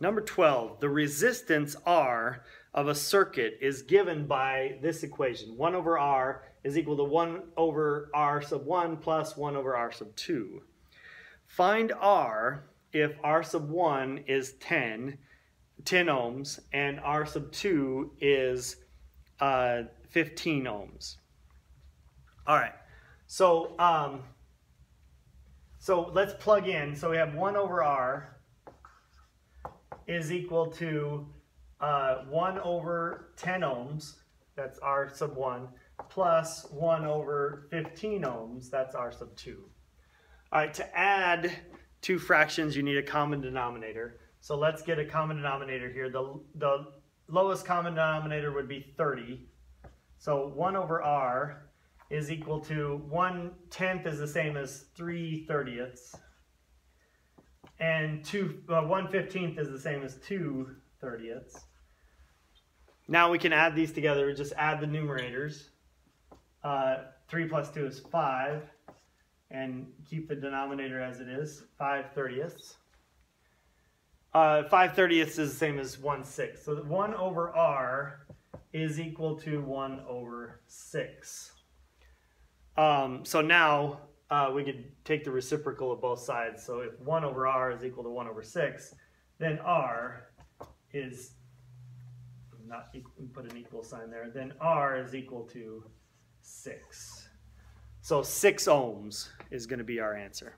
Number 12, the resistance R of a circuit is given by this equation. 1 over R is equal to 1 over R sub 1 plus 1 over R sub 2. Find R if R sub 1 is 10, 10 ohms, and R sub 2 is uh, 15 ohms. All right, so, um, so let's plug in. So we have 1 over R is equal to uh, 1 over 10 ohms, that's R sub 1, plus 1 over 15 ohms, that's R sub 2. All right, to add two fractions, you need a common denominator. So let's get a common denominator here. The, the lowest common denominator would be 30. So 1 over R is equal to 1 tenth is the same as 3 thirtieths. And two, uh, 1 15th is the same as 2 thirtieths. Now we can add these together. We Just add the numerators. Uh, 3 plus 2 is 5. And keep the denominator as it is, 5 thirtieths. Uh, 5 thirtieths is the same as 1 sixth. So 1 over r is equal to 1 over 6. Um, so now uh, we could take the reciprocal of both sides. So if 1 over r is equal to 1 over 6, then r is not equal, put an equal sign there, then R is equal to 6. So 6 ohms is going to be our answer.